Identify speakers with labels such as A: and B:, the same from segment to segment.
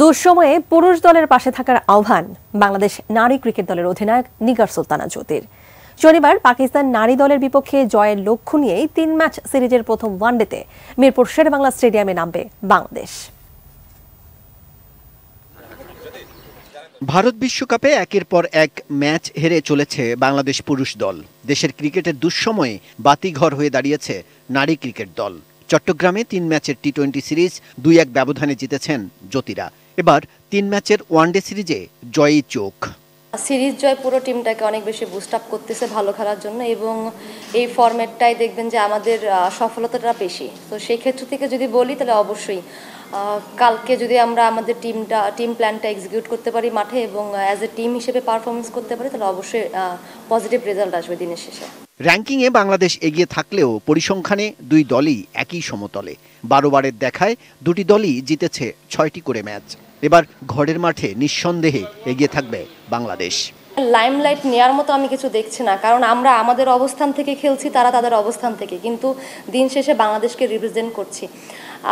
A: দুঃসময়ে পুরুষ দলের পাশে থাকার আহ্বান বাংলাদেশ নারী ক্রিকেট দলের অধিনায়ক নিগার সুলতানা জ্যোতির। শনিবার পাকিস্তান নারী দলের বিপক্ষে জয়ের লক্ষ্য নিয়েই তিন ম্যাচ সিরিজের প্রথম ওয়ানডেতে মিরপুর শেরেবাংলা স্টেডিয়ামে নামবে বাংলাদেশ।
B: ভারত বিশ্বকাপে একের পর এক ম্যাচ হেরে চলেছে বাংলাদেশ পুরুষ দল। দেশের ক্রিকেটের দুঃসময়ে বাতিঘর হয়ে দাঁড়িয়েছে নারী ক্রিকেট দল। চট্টগ্রামে তিন ম্যাচের টি টোয়েন্টি সিরিজ দুই এক ব্যবধানে জিতেছেন জ্যোতিরা। এবার তিন ম্যাচের ওয়ানডে সিরিজে জয়ী চোখ।
C: সিরিজ জয় পুরো টিমটাকে অনেক বেশি বুস্ট আপ করতেছে ভালো খেলার জন্য এবং এই ফরম্যাটটাই দেখবেন যে আমাদের সফলতাটা বেশি। তো সেই ক্ষেত্র থেকে যদি বলি তাহলে অবশ্যই কালকে যদি আমরা আমাদের টিমটা টিম প্ল্যানটা এক্সিকিউট করতে পারি মাঠে এবং অ্যাজ এ টিম হিসেবে পারফরমেন্স করতে পারি তাহলে অবশ্যই পজিটিভ রেজাল্ট আসবে দিনের শেষে।
B: র্যাঙ্কিংয়ে বাংলাদেশ এগিয়ে থাকলেও পরিসংখ্যানে দুই দলই একই সমতলে। বারো বারের দেখায় দুটি দলই জিতেছে ছয়টি করে ম্যাচ। এবার ঘরের মাঠে নিঃসন্দেহে এগিয়ে থাকবে বাংলাদেশ।
C: লাইমলাইট নেওয়ার মতো আমি কিছু দেখছি না, কারণ আমরা আমাদের অবস্থান থেকে খেলছি, তারা তাদের অবস্থান থেকে, কিন্তু দিন শেষে বাংলাদেশকে রিপ্রেজেন্ট করছি।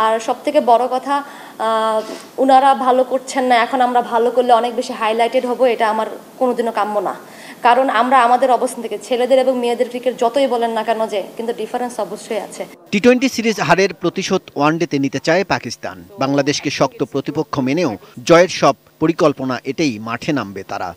C: আর সব থেকে বড় কথা ওনারা ভালো করছেন না, এখন আমরা ভালো করলে অনেক বেশি হাইলাইটেড হব, এটা আমার কোনোদিনও কাম্য না। কারণ আমরা আমাদের অবস্থান থেকে ছেলেদের এবং মেয়েদের ক্রিকেট যতই বলেন না কেন যে কিন্তু ডিফারেন্স অবশ্যই আছে।
B: টি টোয়েন্টি সিরিজ হারের প্রতিশোধ ওয়ানডেতে নিতে চায় পাকিস্তান। বাংলাদেশকে শক্ত প্রতিপক্ষ মেনেও জয়ের সব পরিকল্পনা এটাই মাঠে নামবে তারা.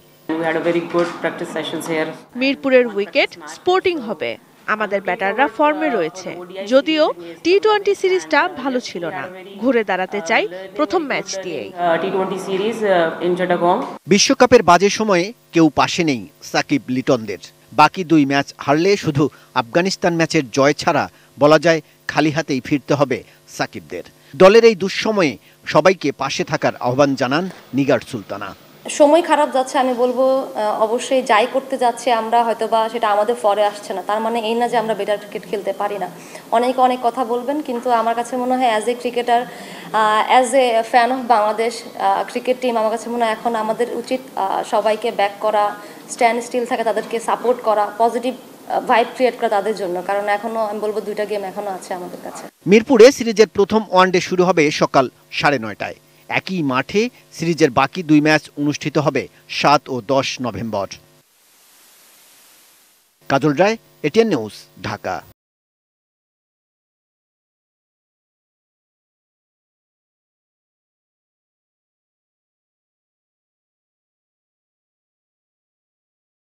D: মিরপুরের উইকেট স্পোর্টিং হবে। আমাদের ব্যাটাররা ফর্মে রয়েছে। যদিও টি টোয়েন্টি সিরিজটা ভালো ছিল না। ঘুরে দাঁড়াতে চাই প্রথম ম্যাচ দিয়েই।
E: T20 series in Chittagong.
B: বিশ্বকাপের বাজে সময়ে কেউ পাশে নেই সাকিব লিটনদের। বাকি দুই ম্যাচ হারলে শুধু আফগানিস্তান ম্যাচের জয় ছাড়া বলা যায় খালি হাতেই ফিরতে হবে সাকিবদের। দলের এই দুঃসময়ে সবাইকে পাশে থাকার আহ্বান জানান নিগার সুলতানা।
C: সময় খারাপ যাচ্ছে, আমি বলব অবশ্যই যাই করতে যাচ্ছে আমরা হয়তো বা সেটা আমাদের ফরে আসছে না। তার মানে এই না যে আমরা বেটার ক্রিকেট খেলতে পারি না। অনেকে অনেক কথা বলবেন, কিন্তু আমার কাছে মনে হয় as a cricketer as a fan of Bangladesh cricket team আমার কাছে মনে হয় এখন আমাদের উচিত সবাইকে ব্যাক করা স্ট্যান্ড স্টিল থাকে, তাদেরকে সাপোর্ট করা পজিটিভ ভাইব ক্রিয়েট করা তাদের জন্য। কারণ এখনও আমি বলব দুইটা গেম এখনও আছে আমাদের কাছে।
B: মিরপুরে সিরিজের প্রথম ওয়ানডে শুরু হবে সকাল সাড়ে নয়টায়। একই মাঠে সিরিজের বাকি দুই ম্যাচ অনুষ্ঠিত হবে সাত ও দশ November. Kajal Roy, ATN news, Dhaka.